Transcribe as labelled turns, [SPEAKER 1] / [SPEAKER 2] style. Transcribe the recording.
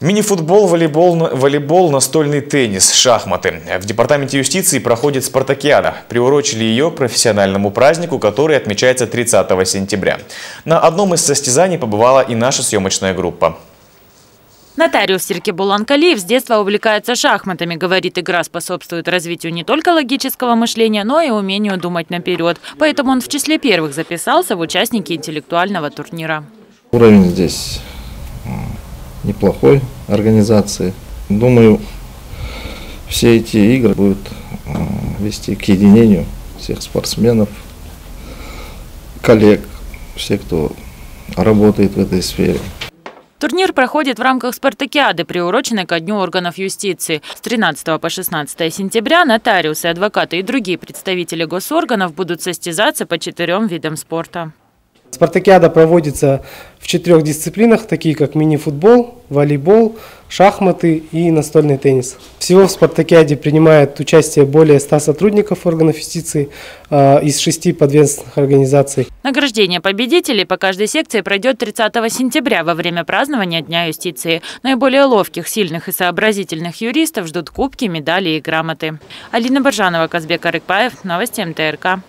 [SPEAKER 1] Мини-футбол, волейбол, волейбол, настольный теннис, шахматы. В Департаменте юстиции проходит спартакиада. Приурочили ее к профессиональному празднику, который отмечается 30 сентября. На одном из состязаний побывала и наша съемочная группа.
[SPEAKER 2] Нотариус Серкибул Анкалиев с детства увлекается шахматами. Говорит, игра способствует развитию не только логического мышления, но и умению думать наперед. Поэтому он в числе первых записался в участники интеллектуального турнира.
[SPEAKER 3] Уровень здесь неплохой организации. Думаю, все эти игры будут э, вести к единению всех спортсменов, коллег, всех, кто работает в этой сфере.
[SPEAKER 2] Турнир проходит в рамках спартакиады, приуроченной ко Дню органов юстиции. С 13 по 16 сентября нотариусы, адвокаты и другие представители госорганов будут состязаться по четырем видам спорта.
[SPEAKER 4] Спартакиада проводится в четырех дисциплинах, такие как мини-футбол, волейбол, шахматы и настольный теннис. Всего в Спартакиаде принимает участие более 100 сотрудников органов юстиции э, из шести подведомственных организаций.
[SPEAKER 2] Награждение победителей по каждой секции пройдет 30 сентября во время празднования Дня юстиции. Наиболее ловких, сильных и сообразительных юристов ждут кубки, медали и грамоты. Алина Боржанова, Казбек Арыкпаев, Новости МТРК.